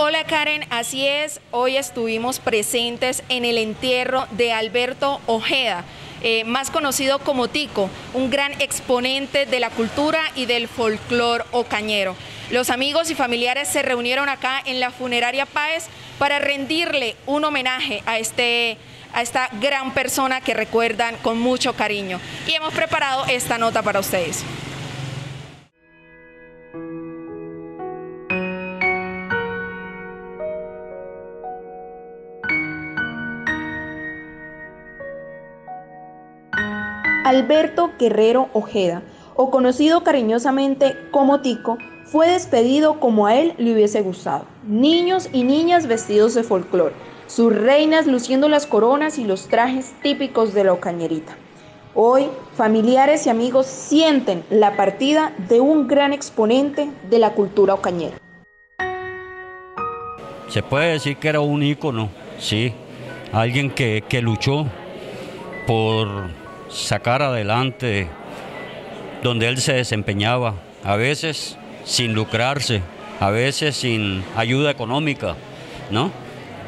Hola Karen, así es, hoy estuvimos presentes en el entierro de Alberto Ojeda, eh, más conocido como Tico, un gran exponente de la cultura y del folclor ocañero. Los amigos y familiares se reunieron acá en la funeraria Páez para rendirle un homenaje a este a esta gran persona que recuerdan con mucho cariño. Y hemos preparado esta nota para ustedes. Alberto Guerrero Ojeda, o conocido cariñosamente como Tico, fue despedido como a él le hubiese gustado. Niños y niñas vestidos de folclore, sus reinas luciendo las coronas y los trajes típicos de la ocañerita. Hoy, familiares y amigos sienten la partida de un gran exponente de la cultura ocañera. Se puede decir que era un ícono, sí, alguien que, que luchó por sacar adelante donde él se desempeñaba, a veces sin lucrarse, a veces sin ayuda económica, ¿no?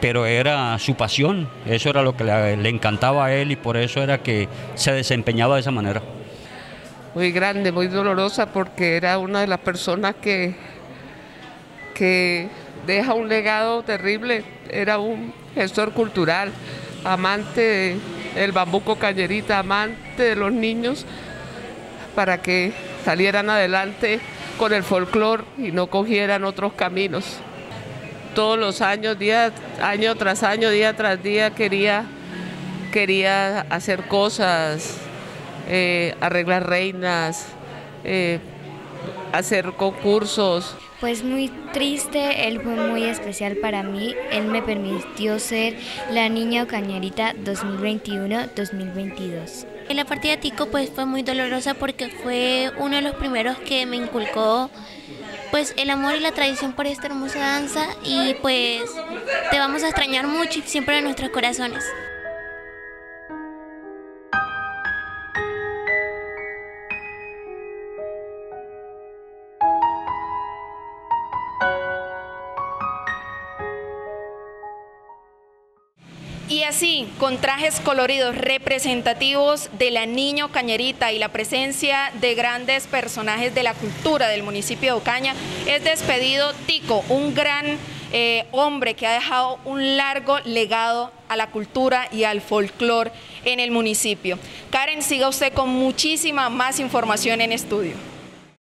Pero era su pasión, eso era lo que le, encantaba a él y por eso era que se desempeñaba de esa manera. Muy grande, muy dolorosa porque era una de las personas que, que deja un legado terrible, era un gestor cultural, amante de el bambuco cañerita, amante de los niños, para que salieran adelante con el folclore y no cogieran otros caminos. Todos los años, día, año tras año, día tras día, quería, quería hacer cosas, eh, arreglar reinas, eh, hacer concursos. Pues muy triste, él fue muy especial para mí. Él me permitió ser la niña cañerita 2021-2022. En la partida Tico pues fue muy dolorosa porque fue uno de los primeros que me inculcó pues el amor y la tradición por esta hermosa danza y pues te vamos a extrañar mucho y siempre en nuestros corazones. Así, con trajes coloridos representativos de la niño cañerita y la presencia de grandes personajes de la cultura del municipio de Ocaña, es despedido Tico, un gran eh, hombre que ha dejado un largo legado a la cultura y al folclore en el municipio. Karen, siga usted con muchísima más información en estudio.